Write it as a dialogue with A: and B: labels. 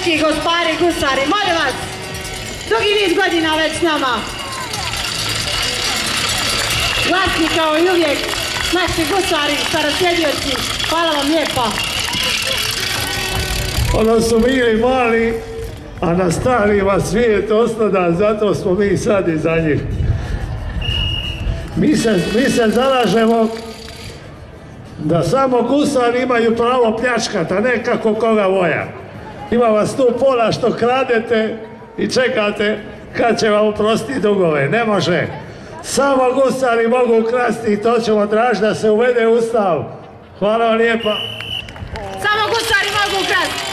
A: srpski gospari gusari, molim vas, dugi niz godina već s nama. Glasni kao i uvijek, naši gusari, starosjedioci, hvala vam lijepa.
B: Ono su mili mali, a na starima svijet ostada, zato smo mi sad iza njih. Mi se, mi se zalažemo da samo gusari imaju pravo pljačkat, a ne kako koga voja. Ima vas tu pola što kradete i čekate kad će vam oprostiti dugove. Ne može. Samo gusari mogu krasti i to ćemo tražiti da se uvede ustav. Hvala vam lijepa.
A: Samo gusari mogu krasti.